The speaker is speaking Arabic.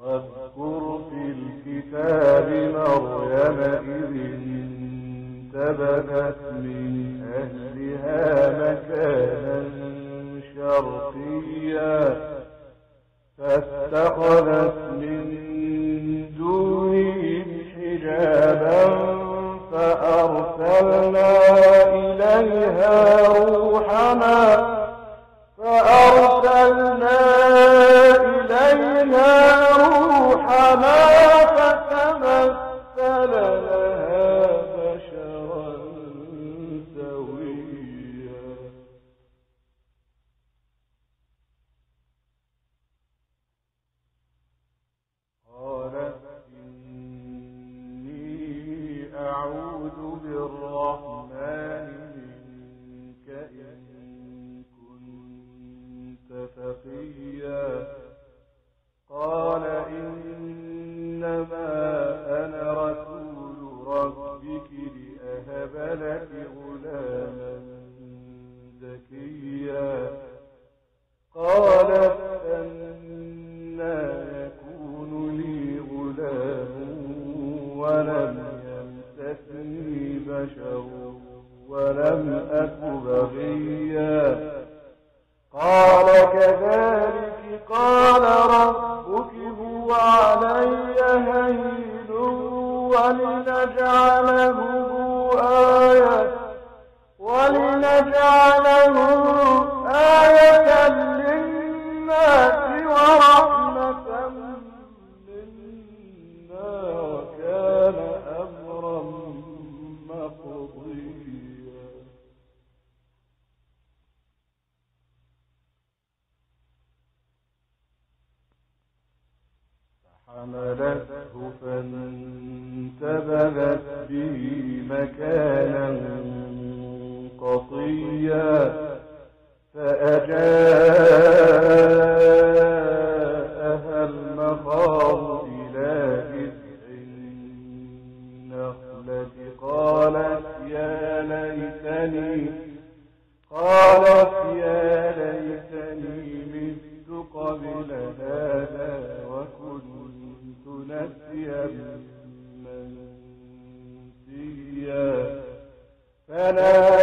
واذكر في الكتاب مريم إذ انتبذت من أهلها مكانا شرقيا فاتخذت من دونهم حجابا فأرسلنا إليها روحنا فأرسلنا إن كنت قال إنما أنا رسول ربك لأهب لك غلاما زكيا. يكون لي غلام ولم يمسسني بشر. ولم أك بغيا. قال كذلك قال ربك هو علي هين ولنجعله آية ولنجعله آية للناس. حملته فانتبذت به مكانا قصيا فأجاءها المخاض نسيا منسيا. فلا